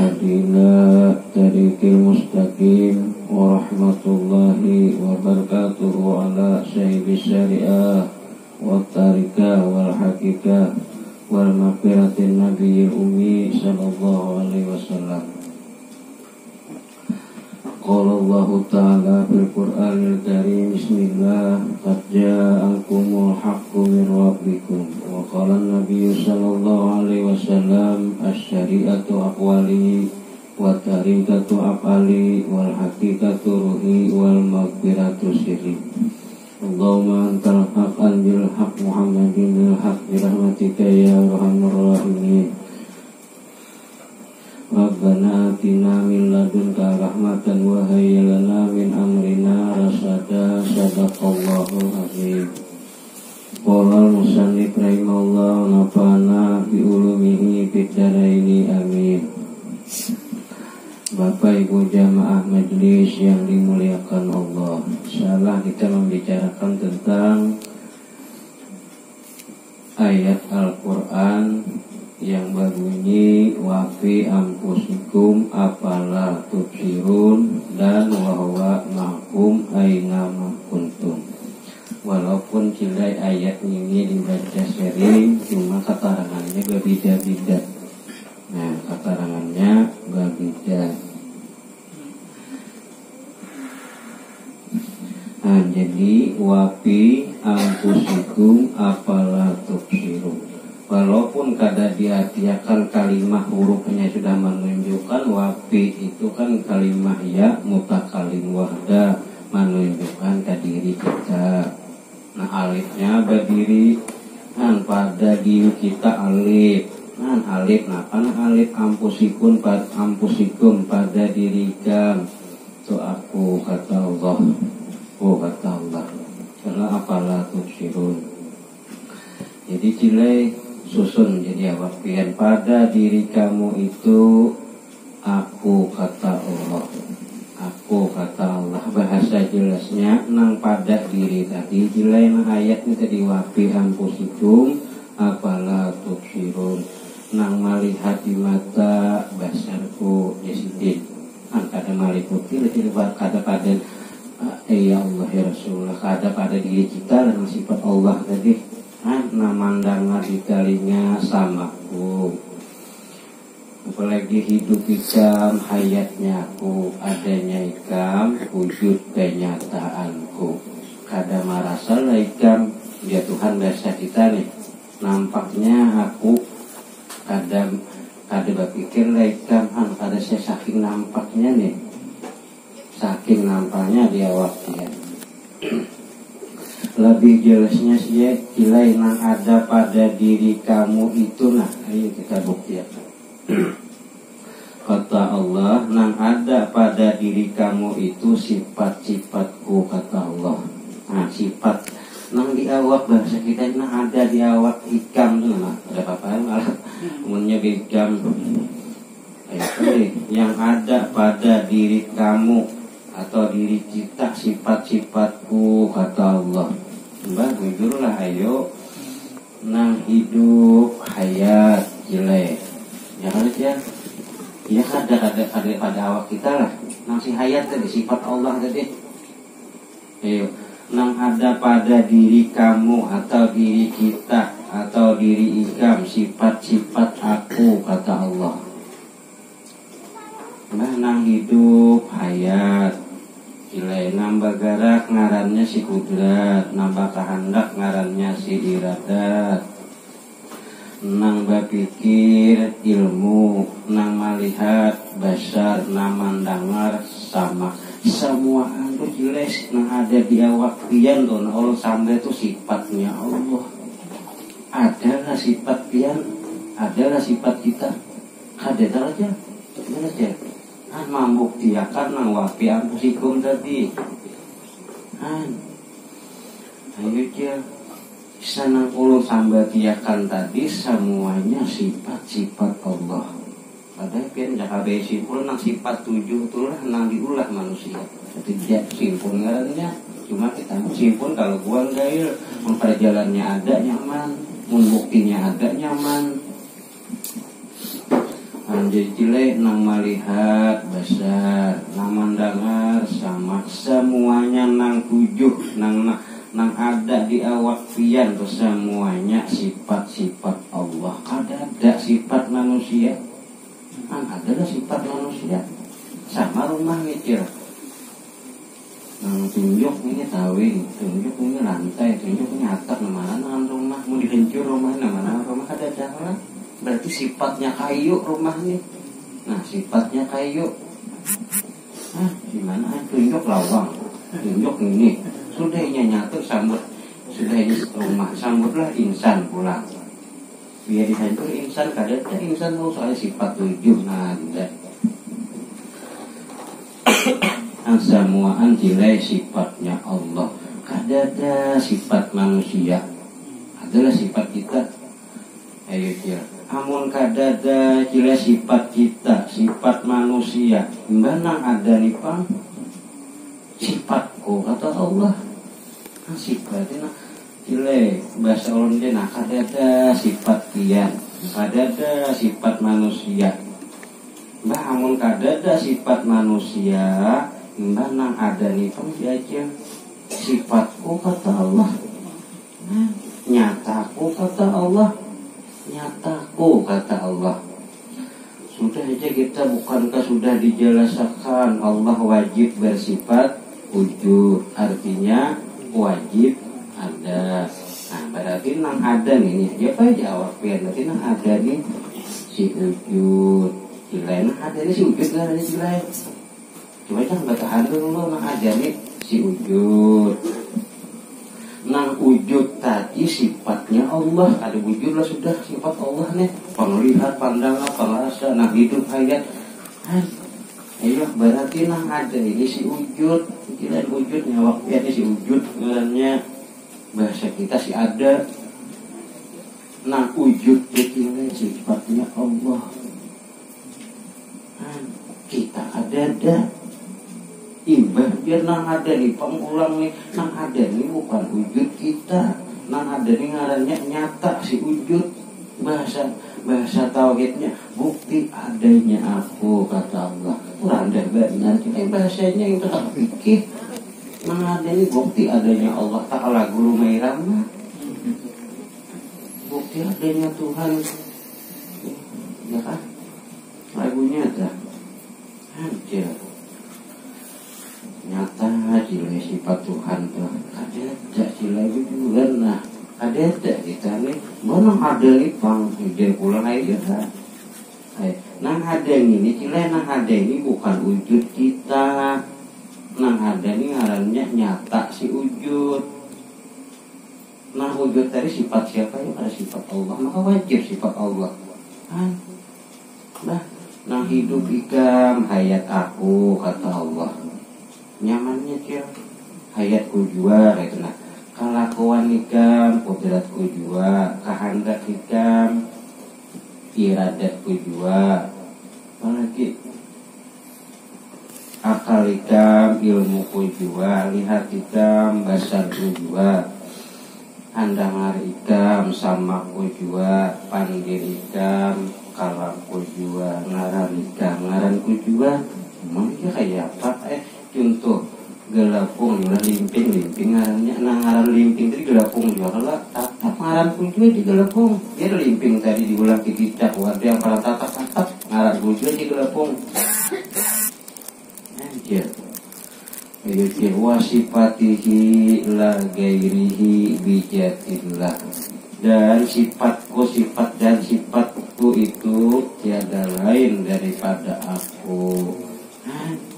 Hadina tariqil mustaqim wa rahmatullahi wa barakatuhu ala sayyidi syariah wa tarika wal hakika wal maghfiratin nabiyil ummi Ta'ala fil Karim Bismillah Qad ja'akumul haqqu min rabbikum. Wa qala Nabi Asyari'atu aqwali Wa tarikatu afali Wal hakikatu ruhi Wal maghfiratu sirri. Allahumma antal haq anjil haq Muhammadin bil haq Birahmatika ya rahman rahimin. Rabbana atina min ladunka rahmatan wa hayya lana min amrina rasada sadaqallahul azim Qala al-musannif rahimahullah nafana bi ulumihi fid daraini amin. Bapak Ibu jamaah majlis yang dimuliakan Allah. Insyaallah kita membicarakan tentang ayat Al-Quran yang berbunyi wafi ampusikum apala tubsirun dan wahwa makum aina kuntum walaupun cilai ayat ini dibaca sering cuma keterangannya berbeda-beda. Nah keterangannya berbeda. Nah jadi wafi ampusikum apala tubsirun walaupun kada diartikan kalimah hurufnya sudah menunjukkan wapi itu kan kalimah ya mutakalim wahda menunjukkan ke diri kita nah alifnya berdiri. Kan pada diri kita alif? Kan alif nah kan alif ampusikun pad ampusikum pada diri kan. Itu aku kata Allah. Oh kata Allah. Karena apalah tufsirun jadi cilai susun. Jadi apa? Pian pada diri kamu itu aku kata Allah aku kata Allah bahasa jelasnya nang pada diri tadi jilai nang ayatnya tadi wafi ampusikum apalah tubsirun nang melihat di mata basarku jasidin kan kada maliputi lebih kada pada eh ya Allah ya Rasulullah kada pada diri kita dan sifat Allah tadi. Namandanga di telinga samaku apalagi hidup ikam hayatnya aku adanya ikam wujud kenyataanku. Kada merasa ikam ya Tuhan bahasa kita nih nampaknya aku kada kada berpikir ikam han kada saya saking nampaknya nih. Saking nampaknya di awak dia. Lebih jelasnya sih nilai yang ada pada diri kamu itu nah. Ayo kita buktikan kata Allah nang ada pada diri kamu itu sifat-sifatku kata Allah. Nah sifat nang di awak bahasa kita nang ada di awak ikam tuh nah ada apa-apa malah umumnya ikam yang ada pada diri kamu atau diri kita sifat-sifatku kata Allah. Mbak jujurlah ayo. Nang hidup hayat jelek ya kan ya. Ya ada ada ada pada awak kita lah. Nang si hayat tadi sifat Allah tadi. Ayo nang ada pada diri kamu atau diri kita atau diri ikam sifat-sifat aku kata Allah. Nah nang hidup hayat. Ilai nambah garak ngarannya si kudrat. Nambah kehendak ngarannya si iradat nang bapikir ilmu nang melihat basar nang mandangar sama. Semua itu jelas nang ada di awak pian tuh Allah sampai itu sifatnya Allah. Adalah sifat pian? Adalah sifat kita? Ada aja? Ada aja. Ah membuktikan nang wapi ampusikum tadi. Ah. Ayo dia sana ulo sambatiakan tadi semuanya sifat-sifat Allah. Padahal pian jaga simpul nang sifat tujuh itulah nang diulah manusia. Jadi dia simpul ngarannya cuma kita simpul kalau gua gail memperjalannya ada nyaman membuktinya ada nyaman. Anjir cile nang melihat besar nang mendengar sama semuanya nang tujuh nang nang ada di awak tuh semuanya sifat-sifat Allah. Ada ada sifat manusia. Kan ada sifat manusia. Sama rumah mikir. Nang tunjuk ini tawing tunjuk ini lantai tunjuk ini atap mana nang rumah mau dihancur rumah mana rumah ada jalan berarti sifatnya kayu rumah nih nah sifatnya kayu. Ah gimana? Tunjuk lawang tunjuk ini sudahnya nyatu sambut. Sudahnya rumah sambutlah insan pulang biar dihancur insan kadang insan mau soal sifat tujuh. Nah tidak semua anjilai sifatnya Allah. Kadada sifat manusia. Adalah sifat kita. Ayo kira amun kadada kira sifat kita sifat manusia. Mana ada nih pang sifatku kata Allah sifatnya kile bahasa Ulun nah kadada sifat dia kadada sifat manusia. Mbah amun kadada sifat manusia mana ada nih pang aja. Sifatku kata Allah. Nyataku kata Allah. Nyataku kata Allah. Sudah aja kita bukankah sudah dijelaskan Allah wajib bersifat wujud artinya wajib ada. Nah berarti nang ada nih ya apa jawab ya berarti nang ada nih si wujud lain nang ada nih si wujud nggak ada si lain jangan baca ada dulu nang ada nih si wujud nang wujud tadi sifatnya Allah. Ada wujud lah sudah sifat Allah nih. Penglihat pandangan pengrasa nah hidup hayat ayo berarti nang ada ini si wujud kira wujudnya waktu ini si wujud sebenarnya bahasa kita si ada. Nang wujud itu sifatnya Allah. Kita ada ada. Imbah biar nang ada nih pengulang nih. Nang ada nih bukan wujud kita. Nang ada nih ngarannya nyata si wujud bahasa bahasa tauhidnya bukti adanya aku kata Allah. Kurang deh benar kita bahasanya itu tak pikir nang ada nih bukti adanya Allah. Taala guru Mairama bukti adanya Tuhan. Ya kan? Lagunya ada. Aja nyata cile sifat Tuhan tuh ada ada cile juga nah ada ada kita nih mana ada bang dia pulang aja kan nah ada ini cile nah ada ini bukan wujud kita. Nah ada ini ngarannya nyata si wujud. Nah wujud tadi sifat siapa? Ya ada sifat Allah. Maka wajib sifat Allah. Nah nah hidup ikam hayat aku kata Allah. Nyamannya cil hayatku jua gitu nah kelakuan ikam kodratku jua kehendak ikam iradatku jua apalagi? Akal ikam ilmuku jua lihat ikam basarku jua andangar ikam samaku jua panggil ikam kalangku jua ngaran ikam ngaranku jua emang kayak apa eh? Contoh gelapung lah limping limping ngarannya nah ngaran limping tadi gelapung juga. Kalau tatap ngaran pun juga di gelapung. Dia limping tadi diulang di kita warga yang para tatap tatap ngaran pun juga di gelapung. Aja Ayo wasifatihi la gairihi bijatillah. Dan sifatku sifat dan sifatku itu tiada lain daripada aku.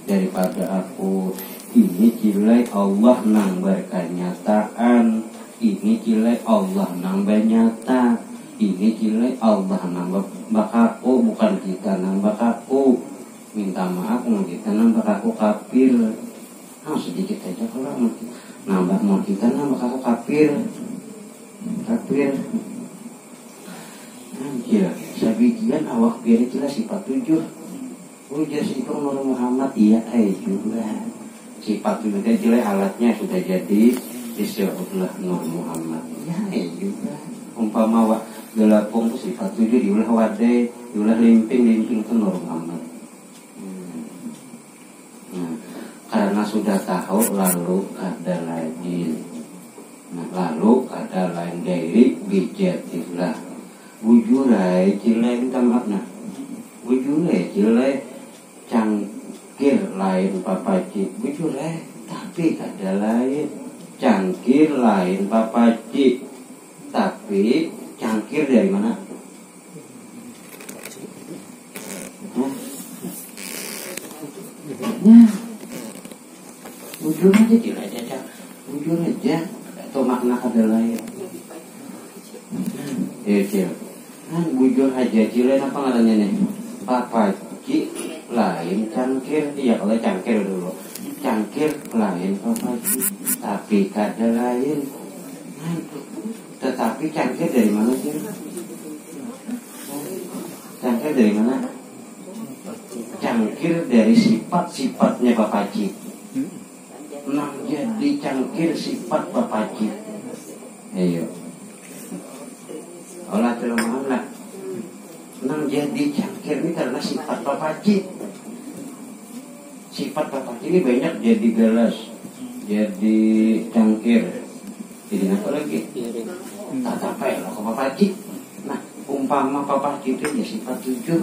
Daripada aku ini cilai Allah nang berkenyataan ini cilai Allah nang bernyata. Ini cilai Allah nang bakaku bukan kita nang bakaku minta maaf mau kita nang bakaku kafir. Nah sedikit aja kalau nambah mau kita nang bakaku kafir. Kafir. Anjir sabikian awak biar itulah sifat tujuh ujar si Nur Muhammad iya eh juga sifat dan jelas alatnya sudah jadi. Disebutlah Nur Muhammad. Ya eh juga. Umpama wa gelapung sifat tujuh diulah wade diulah limping limping itu Nur Muhammad. Hmm. nah, karena sudah tahu lalu ada lagi. Nah, lalu ada lain dari bijatillah bujurai cilai minta maaf nah bujurai cilai cangkir lain papaci bujurai tapi ada lain. Cangkir lain papaci tapi cangkir dari mana? Nah, bujur aja cilai aja bujur aja. Atau makna kata lain. Ya cil kan bujur aja cile apa ngaranya nih papa ci lain cangkir iya kalau cangkir dulu. Cangkir lain papa ci tapi kata lain. Tetapi cangkir dari mana sih? Cangkir dari mana? Cangkir dari sifat-sifatnya Bapak Ci nang jadi cangkir sifat bapaci ayo. Olah kelemahan lah nang jadi cangkir ini karena sifat bapaci sifat bapaci ini banyak jadi gelas jadi cangkir. Jadi apa lagi? Tata apa ke bapaci nah umpama bapaci itu ya sifat tujuh.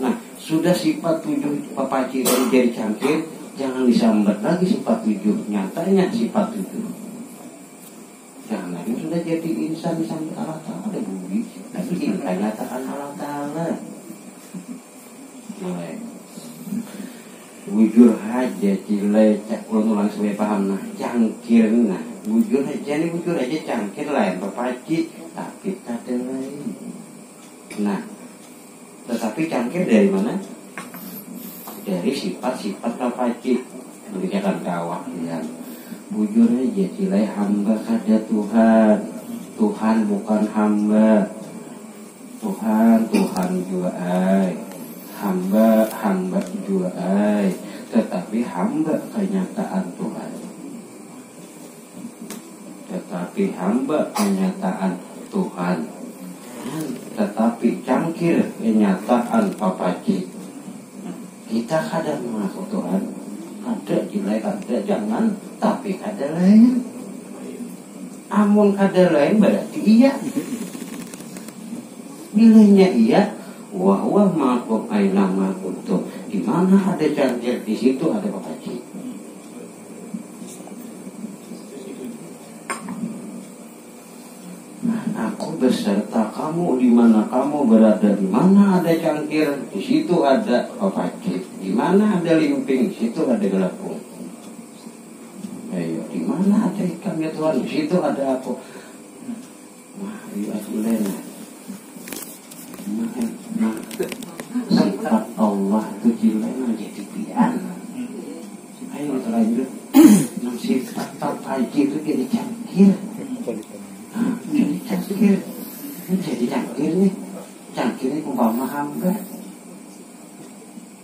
Nah sudah sifat tujuh bapaci itu jadi cangkir jangan disambat lagi sifat tujuh. Nyatanya sifat tujuh. Jangan lagi sudah jadi insan disambat Allah Ta'ala bumi tapi ini kenyataan Allah Ta'ala wujur aja cile. Cak ulang ulang supaya paham. Nah cangkir nah. Wujur aja ini wujur aja cangkir lain papaci tapi ada lain. Nah tetapi cangkir dari mana? Dari sifat-sifat tafaci mengerjakan kawah ya. Bujur aja cilai hamba kada Tuhan. Tuhan bukan hamba. Tuhan Tuhan juga ay hamba hamba juga ay tetapi hamba kenyataan Tuhan. Tetapi hamba kenyataan Tuhan. Tetapi cangkir kenyataan papaci kita kadang mengaku Tuhan ada jelek ada jangan tapi ada lain. Amun kada lain berarti iya. Nilainya iya wah wah makum aina makuntum di mana ada janjir di situ? Ada papaci aku beserta kamu di mana kamu berada di mana ada cangkir di situ ada papacit di mana ada limping? Di situ ada gelapung. Ayo di mana ada ikan ya Tuhan di situ ada apa nah ayo aku lena nah sifat Allah itu jilena jadi pian ayo nah sifat papacit itu jadi cangkir jadi cangkir jadi cangkir nih. Cangkir ini umpama hamba.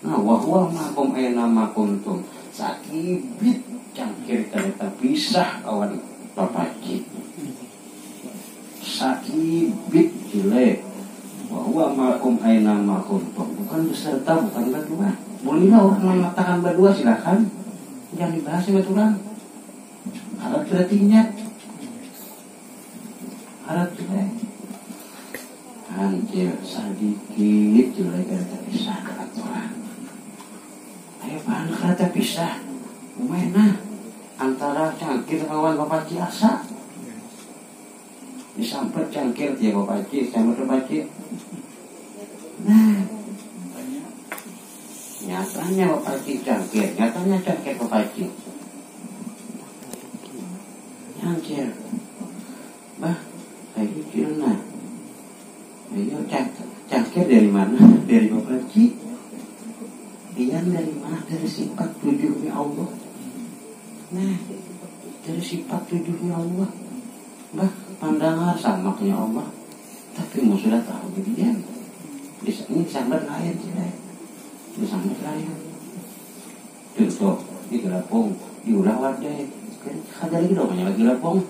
Nah wahwa makum ena makuntum sakibit cangkir kereta pisah kawan papaci sakibit jelek makum ena makuntum bukan beserta bukan berdua. Bolehlah orang mengatakan berdua silakan. Jangan dibahas sama orang. Harap berartinya harap jelek anjir sedikit jelek kata pisah kata Tuhan ayo bahan kata pisah Umena antara cangkir kawan bapak ciasa disampet cangkir dia bapak cik sampai bapak nyatanya bapak cik cangkir nyatanya cangkir bapak cik cangkir bah gitu nah ayo cangkir dari mana? Dari bapak cik dia dari mana? Dari sifat tujuhnya Allah. Nah dari sifat tujuhnya Allah. Bah pandangan samaknya Allah tapi mau sudah tahu dia ini sambat lain sih ini sambat lain contoh di di ulah wadai kan ada lagi dong lagi gelapong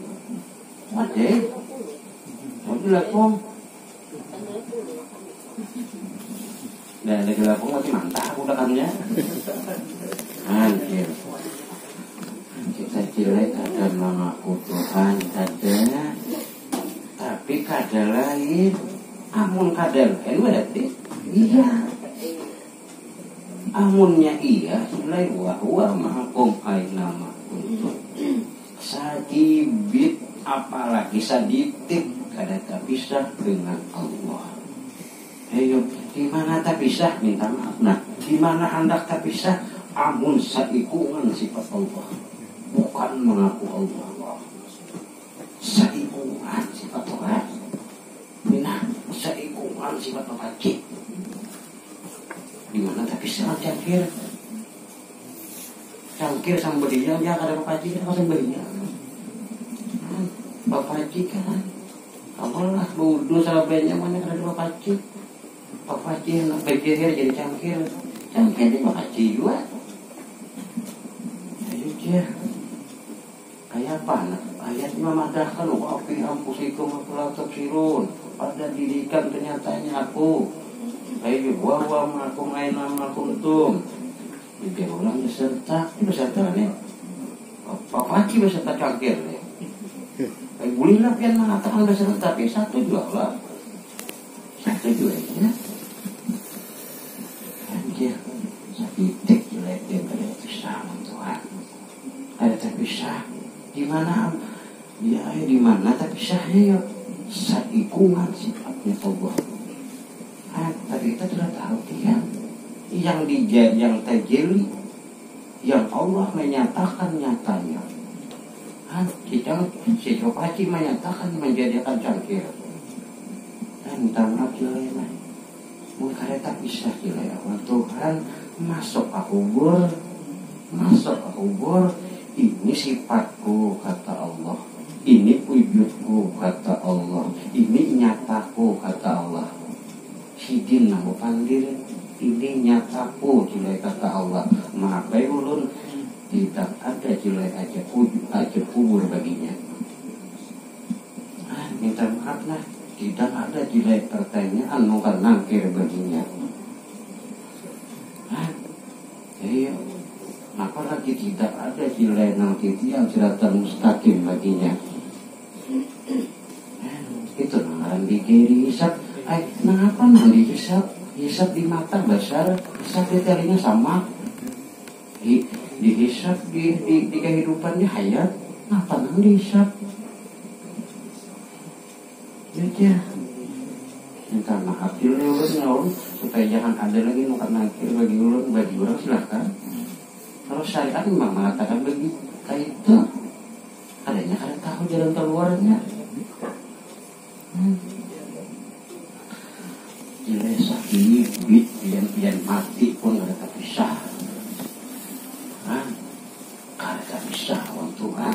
wadai mau gelapong dan lagi gelapong masih mantap udah kannya anjir kita jelek ada mengaku Tuhan ada tapi kada lain. Amun kada lain berarti iya amunnya iya mulai wahwa mahakum nama untuk sadibit apalagi saditik kada tak bisa dengan Allah. Ayo di mana tak bisa? Minta maaf. Nah di mana hendak tak bisa? Amun saikungan sifat Allah. Bukan mengaku Allah saikungan sifat Tuhan Mina saikungan sifat Tuhan di mana tapi sangat cangkir cangkir sama berinya ya kada bapak cik kan sama bapak cik kan? Kamu lah bodoh sama berinya mana kada bapak cik nak berjihir jadi cangkir cangkir di bapak cik juga ayo cik kayak apa nak? Ayat memadahkan wa fi ampusikum afala tafsirun pada didikan kenyataannya aku Ayo wa wa makum aina ma kuntum. Dia ulang beserta, ini beserta nih. Pak Faci beserta cangkir nih. Kayak boleh lah pian mengatakan beserta, tapi satu juga lah. Satu juga ya. Anjir, sakit jelek dia pada pisah Tuhan. Ada terpisah. Di mana? Ya, di mana terpisahnya ya? Saikungan sifatnya Allah yang dijad yang terjeli yang Allah menyatakan nyatanya. Kan kita si Copaci menyatakan menjadikan cangkir dan jelema mungkin tak bisa jelema Tuhan masuk ke kubur masuk ke kubur. Ini sifatku kata Allah. Ini wujudku kata Allah. Ini nyataku kata Allah. Sidin namu panggil ini nyataku jilai kata Allah. Maafai ulun tidak ada jilai aja aja kubur baginya. Ah, minta maaf lah tidak ada jilai pertanyaan bukan nangkir baginya. Ah, iya. Apalagi tidak ada jilai nang yang siratan mustaqim baginya? Ah, itu namanya hisap eh kenapa nanti hisap hisap di mata besar hisap di telinya sama. Di dihisap di, di, di kehidupannya hayat. Kenapa nanti hisap ya minta maaf dulu ya ulun ya ulun supaya jangan ada lagi nukat nakir bagi ulun bagi orang silahkan. Kalau syariat memang mengatakan begitu itu. Adanya kada tahu jalan keluarnya. Hmm sakit bit yang yang mati pun ada tak bisa kan ada bisa orang tua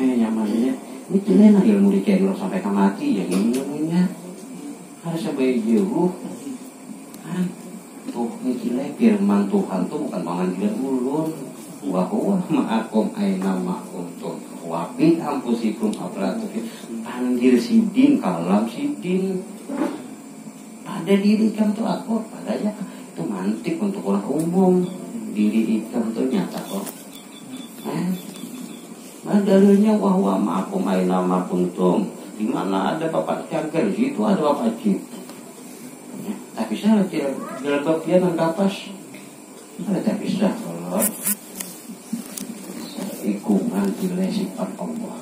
eh nyamannya ini kalian ilmu dicari sampai ke mati yang ini ilmunya. Harus sampai jauh. Tuh ini kira firman Tuhan tuh bukan panggilan ulun. Wahwa ma'akum aina ma'kuntum wabi ampusikum aplatu panggil sidin kalam sidin pada diri kamu tuh aku padanya itu mantik untuk orang umum. Diri kamu tuh nyata kok. Eh? Nah, dalilnya wahwa ma'akum aina ma'kuntum. Di mana ada bapak cangkir di situ ada bapak cip ya, tak bisa dalam bagian yang kapas ada tak bisa kalau ikungan nilai sifat Allah.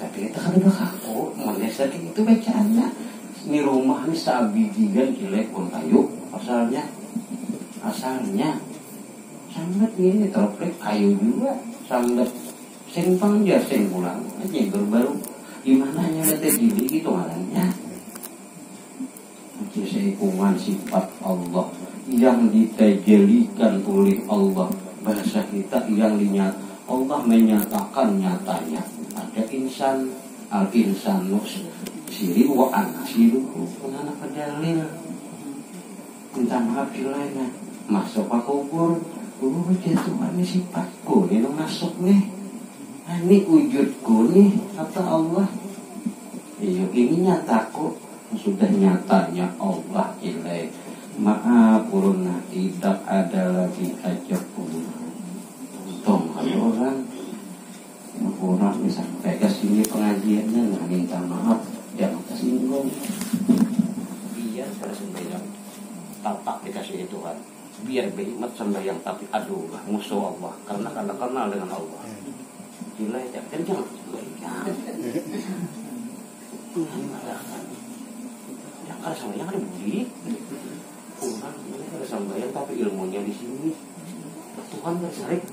Tapi kita kan udah kaku menggeser kayak gitu bacaannya ini rumah ini sabidigan jelek pun kayu. Asalnya asalnya sangat ini troplek kayu juga. Sangat sing pangja sing pulang aja baru gimana nya teh jadi gitu malahnya seikungan sifat Allah yang ditajelikan oleh Allah. Bahasa kita yang dinyat Allah menyatakan nyatanya. Ada insan al insan nus siri wa anasiruhu anak dalil minta maaf lainnya masuk ke kubur. Kubur jatuhannya sifatku ini masuk nih. Ini wujudku nih kata Allah. Iya ini nyataku sudah nyatanya Allah ilai maaf puruna tidak ada lagi aja pun untung kalau orang. Orang sampai ke sini pengajiannya nggak minta maaf jangan tersinggung biar saya sembahyang tapak dikasih Tuhan biar berhikmat sembahyang tapi aduh musuh Allah. Karena karena kenal dengan Allah. Gila ya kan jangan sembahyang ya kalau sembahyang ada budi Tuhan ini ada sembahyang tapi ilmunya di sini. Tuhan nggak sarik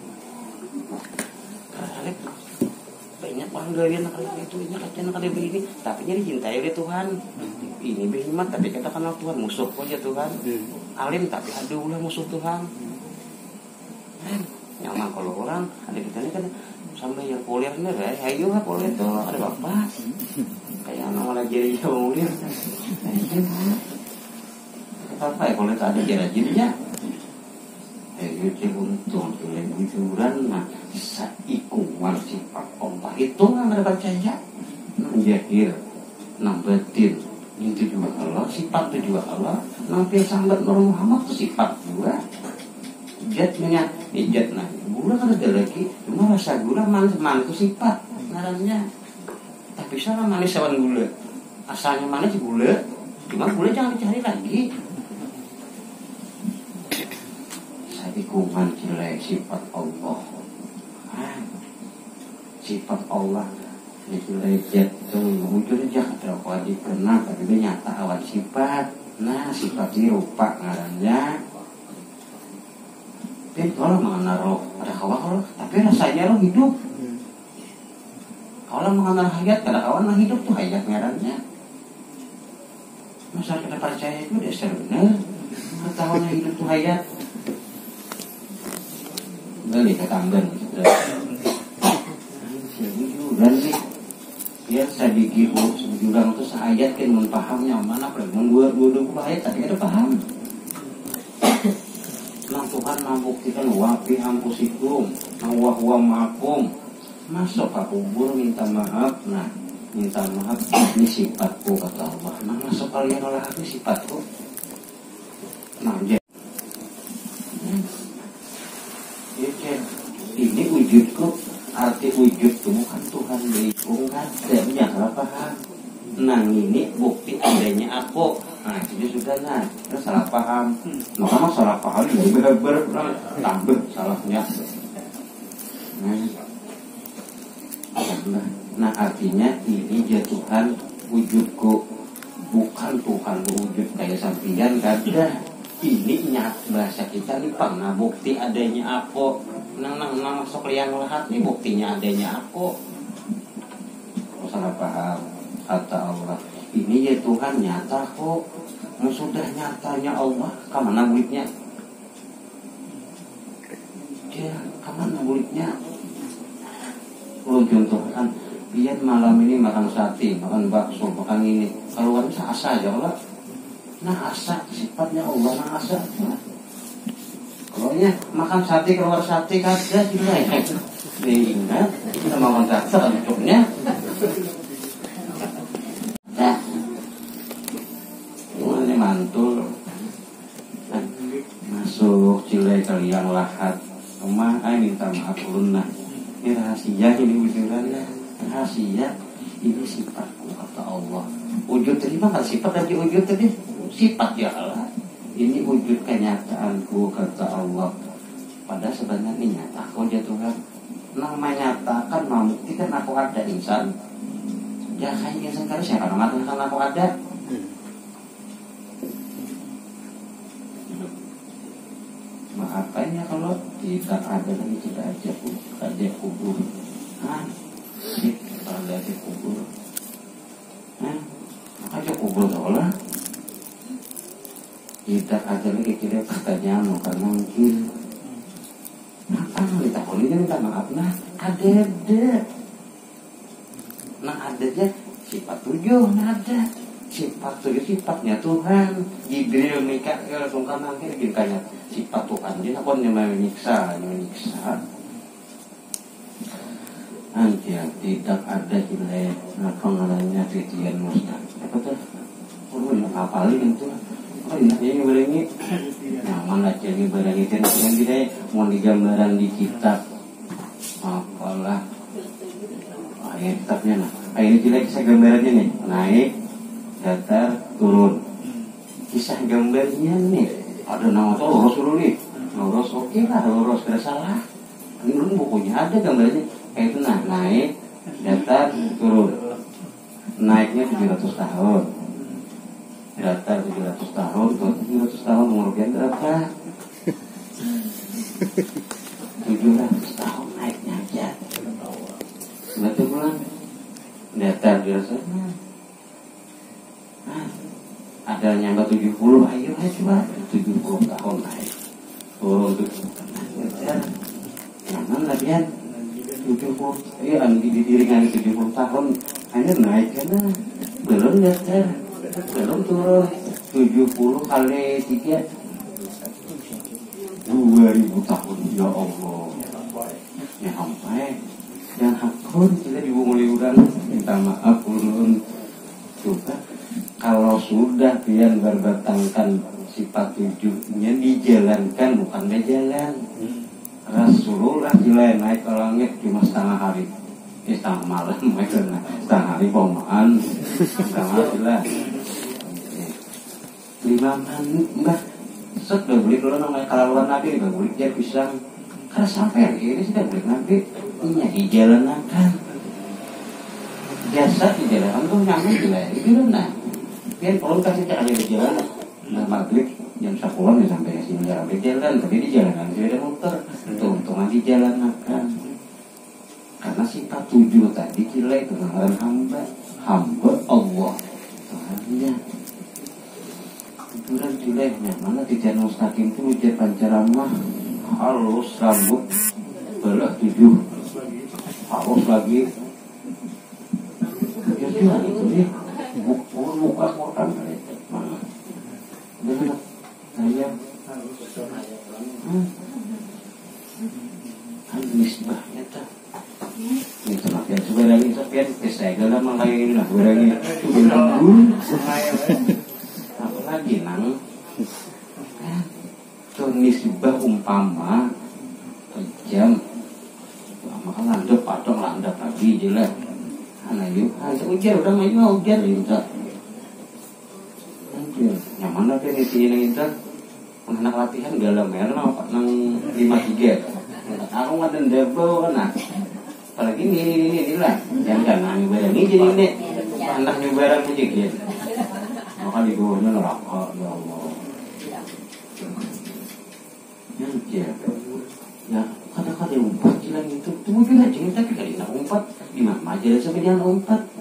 sarik banyak orang gaya nak itu ini kaca nak ada begini. Tapi jadi cintai oleh Tuhan ini berhikmat tapi kita kenal Tuhan musuh aja Tuhan. Alim tapi aduh lah musuh Tuhan. Nyaman kalau orang ada kita ini kan sampai yang kuliah ini ya ayo lah kuliah tuh ada bapak. Kayak anak malah jadi jauh kuliah apa ya kalau ada rajinnya eh itu untung bujuran nah saikungan sifat Itu nggak ada nang jahir nang batin itu juga Allah sifat itu juga Allah. Nanti sambat Nur Muhammad itu sifat juga jatnya ijat nah gula kan ada lagi. Cuma rasa gula manis manis itu sifat ngarannya tapi salah manis sawan gula. Asalnya manis gula. Cuma gula jangan dicari lagi. Ikungan jelek sifat Allah. ah, sifat Allah. Itu lecet tuh wujud aja ada wajib kena tapi dia nyata sifat nah sifat ini rupa ngarannya. Tapi kalau mengenal roh ada kawan roh tapi rasanya roh hidup. Kalau mengenal hayat kada kawan mah hidup tuh hayat ngarannya. Masa kita percaya itu dasar benar ketahuan hidup tuh hayat. Beli ke tanggan dan sih ya saya bikin jurang itu seayat kan mempahamnya mana pernah membuat dua dua ayat tapi ada paham Nah Tuhan membuktikan wapi ampusikum Nawah wa makum Masuk ke kubur minta maaf Nah minta maaf Ini sifatku kata Allah. Nah masuk kalian oleh aku sifatku. Nah jadi ini wujudku arti wujud itu bukan Tuhan lingkungan nah ini bukti adanya aku. Nah jadi sudah nah salah paham. Mah salah paham ini bener-bener tambah salahnya. Nah, nah artinya ini dia Tuhan wujudku. Bukan Tuhan wujud kayak sampian kada ini nyat bahasa kita nih pernah bukti adanya aku. Nang nang nang liang lahat nih buktinya adanya aku salah paham kata Allah ini ya Tuhan nyata kok. Sudah nyatanya Allah ke mana muridnya? Dia ke mana muridnya? Belum contohkan biar malam ini makan sate makan bakso makan ini. Kalau bisa asa aja Allah nah asa sifatnya Allah nah asa kalau nya makan sate keluar sate kagak juga ya. Diingat kita makan sate nah ini mantul. Masuk cilai kalian lahat. Rumah ay minta maaf ulun nah ini rahasia ini wujudannya rahasia ini sifatku kata Allah. Wujud tadi mah sifat lagi wujud tadi sifat ya Allah. Ini wujud kenyataanku kata Allah. Pada sebenarnya nyata aku aja Tuhan. Nama nyatakan membuktikan aku ada insan ya kayak sekarang siapa nama Tuhan aku ada. Makanya kalau tidak ada lagi tidak aja aja kubur? Ah tidak ada kubur. Ah aja kubur seolah tidak ada lagi tidak katanya mau karena mungkin nah kan ditakoni minta maaf? Nah ada ada nah ada aja sifat tujuh nah ada. Sifat tujuh sifatnya Tuhan. Jibril Mikael sungkan akhir gintanya sifat Tuhan jadi apa? Yang menyiksa menyiksa. Nanti tidak ada nilai apa namanya titian mustaq apa tuh? Urun ngapalin itu. Oh ini berengi nyaman aja ini berengi dan yang tidak mau digambaran di kitab. Apalah ayat kitabnya nah ah, ini tidak kisah gambarannya nih. Naik datar turun. Kisah gambarnya nih. Ada nama tuh lurus dulu nih. Lurus oke lah lurus tidak salah. Ini bukunya ada gambarnya kayak itu nah naik datar turun. Naiknya 700 tahun. Datar 700 tahun turun 700 tahun umur berapa? 700 tahun naiknya aja betul bulan datar biasanya nah, ada nyangka 70 ayo ayo coba. 70 tahun naik 70 tahun jangan lah biar 70 iya di diri kan 70 tahun hanya naik karena belum datar belum turun. 70 kali 3 2000 tahun ya Allah. Ya sampai yang hakun kita dibunguli orang minta maaf ulun juga kalau sudah pian berbatangkan sifat tujuhnya dijalankan bukan berjalan Rasulullah gila naik ke langit cuma setengah hari. Eh, setengah malam maksudnya. Setengah hari pomaan setengah hari lah. Lima menit mbak set udah beli dulu namanya kalau nabi udah beli dia pisang sampai ini sudah beli nabi ini dijalankan biasa dijalankan tuh nyaman juga itu nah. Biar kalau kasih cek ada jalan nah maghrib jam sepuluh nih sampai sini ya jalan tapi di jalanan tidak ada motor. Tuh untungan dijalankan karena sifat tujuh tadi kira itu ngaran hamba. Hamba Allah Tuhannya. Tujuran jeleknya mana jalan mustaqim itu ujar pancaramah halus rambut belah tujuh halus lagi. Ya Tuhan itu dia buku muka Quran saya. Kan itu sebenarnya lah sebenarnya itu apa lagi nang itu misbah umpama jam maka landep patung landep lagi jelas anak yuk ujar udah maju ujar itu yang mana kan itu ini itu anak latihan dalam ya apa? Nang lima tiga. Aku nggak double kan apalagi ini ini ini lah. Yang kan nang barang ini jadi ini. Anak nyobaran aja gitu maka di bawah neraka ya Allah. Ya ya ya kata-kata umpat bilang itu. Tunggu juga jangan kali nak umpat gimana aja sampai jangan umpat jangan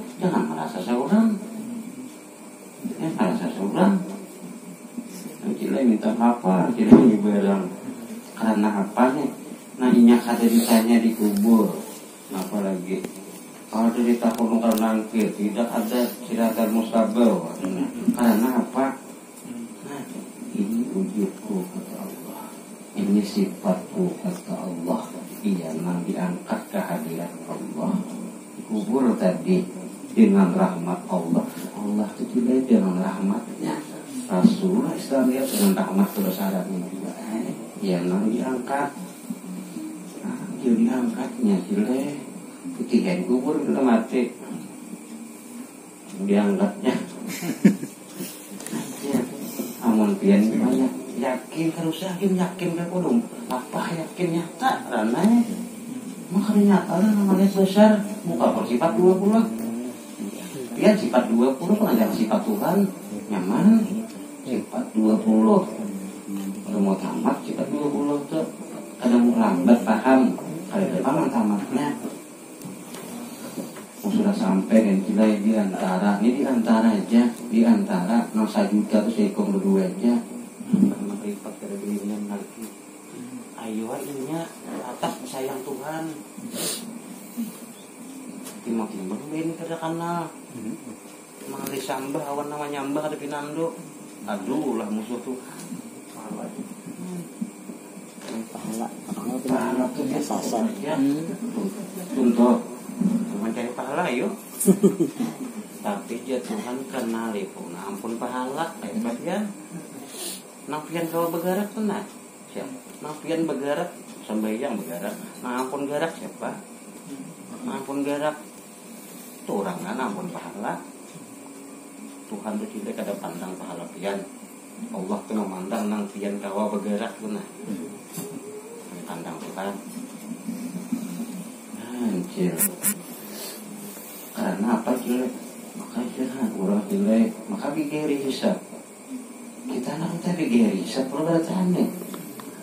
ya merasa seorang Cila minta apa? Cila barang karena apanya? Nah inyak ada ditanya di kubur. Apa lagi? Kalau cerita kuno nangkir tidak ada siratan mustabel. Karena apa? Nah, ini wujudku kata Allah. Ini sifatku kata Allah. Iya, nang diangkat kehadiran Allah. Kubur tadi dengan rahmat Allah. Allah itu tidak dengan rahmatnya Rasulullah Islam ya dengan rahmat juga. Eh, ya nang diangkat. Nah, dia diangkatnya jile ketiga kubur kita mati. Diangkatnya. Ya. Amun pian banyak. Yakin harus yakin yakin kan kudu apa yakin nyata? Rananya makanya nyata lah namanya besar muka bersifat dua puluh ya sifat 20 pengajar sifat Tuhan. Nyaman sifat 20 kalau mau tamat sifat 20 tuh kadang lambat paham? Kalau depan tamatnya. Oh, sudah sampai dan gila di antara ini di antara aja. Di antara nasa tuh seekor berdua aja. Meripat ke dirinya lagi. Ayo akhirnya atas sayang Tuhan timbang-timbang ini kada kenal mengalih sambah awan nama nyambah ada pinando. Aduh lah musuh Tuhan pahala. Pahala tuh dia sasar ya contoh pahala yuk tapi dia Tuhan kenal itu nah ampun pahala hebat ya. Nafian kalau begarak tenang siapa nafian begarak sembahyang begarak nah ampun garak siapa? Nah ampun garak itu orang kan ampun pahala. Tuhan itu tidak ada pandang pahala pian Allah tuh memandang nang pian kawa begarak tuh nah. Pandang Tuhan. Anjir. Karena apa jelek maka jangan orang jelek maka gigeri hisap. Kita anak kita gigeri hisap perlu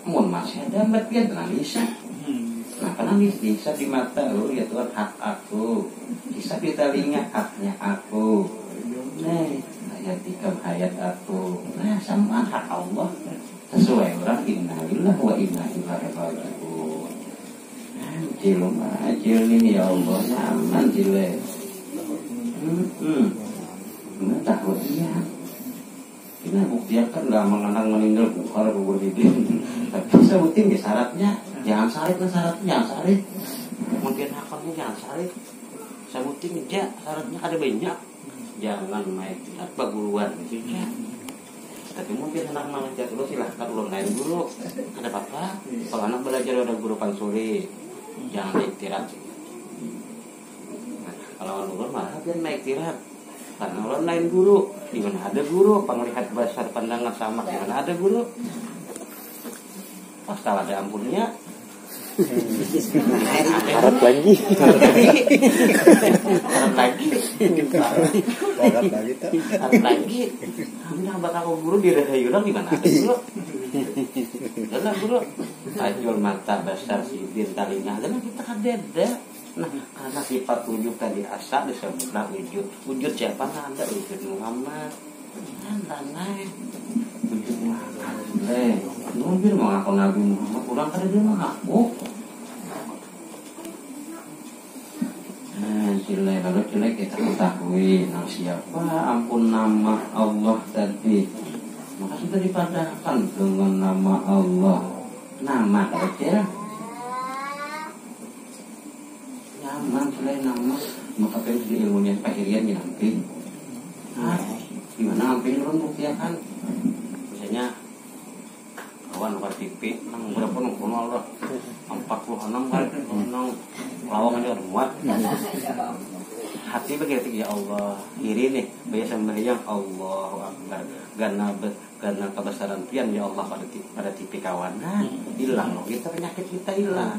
mau masih ada mbak dia tenang nah karena bisa di mata lu ya Tuhan hak aku. Bisa di telinga haknya aku. Nih ayat tikam hayat aku. Nah sama hak Allah. Sesuai orang innalillah wa inna ilaihi raji'un. Anjir anjir ini ya Allah nyaman jile hmm Nggak tahu iya Ini buktikan nggak mengenang meninggal bubur didin Tapi sebutin ya syaratnya. Jangan sarit lah syaratnya jangan sarit Kemudian akalnya jangan sarit Sebutin aja syaratnya ada banyak. Jangan main tidak baguluan gitu ya. Tapi mungkin anak mengajar dulu silahkan ulun lain dulu. Ada apa kalau anak belajar ada guru pansuri jangan naik tirat nah, kalau ulun malah biar naik tirat karena ulun lain guru di mana ada guru? Penglihat besar pandangan sama di mana ada guru? Pas kalau ada ampunnya. Harap lagi. Harap lagi. Harap lagi harap lagi. Nak bakal guru di rada yulang di mana ada guru? Karena guru. Tajul mata besar sibir talinya karena kita kadeda Nah, karena sifat wujud tadi asa disebutlah wujud. Wujud siapa? Nah, ada wujud Muhammad. Anda naik. Wujud Muhammad. Eh, mobil mau ngaku Nabi Muhammad. Kurang kada dia mau ngaku. Nah, jelek kalau jelek kita ketahui nah siapa ampun nama Allah tadi maka sudah dipadahkan dengan nama Allah nama aja nyaman selain nama maka pengen di ilmunya pakirian ya nanti nah, gimana hampir orang buktikan misalnya kawan kawan TV nang berapa nang kono Allah empat puluh enam kali nang lawang aja muat hati begitu ya Allah. Iri nih biasa meriang Allah Akbar. Karena karena kebesaran pian ya Allah pada pada tipe kawan nah hilang loh kita penyakit kita hilang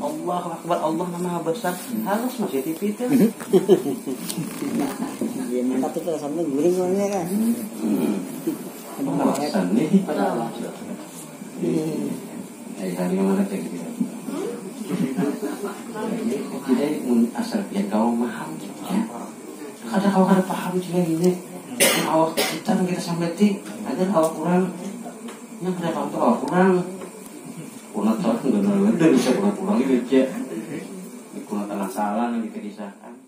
Allah Akbar Allah nama besar. Halus masih tipe itu ya mantap itu sampai guling orangnya kan nih hari mana cek gitu jadi asal dia kau paham ya. kau kada paham juga ini awak kita kita sampai ti ada awak kurang yang kada paham tuh awak kurang kuna tahu nggak nol dari bisa kurang kurang gitu aja kuna tanah salah nanti kedisahkan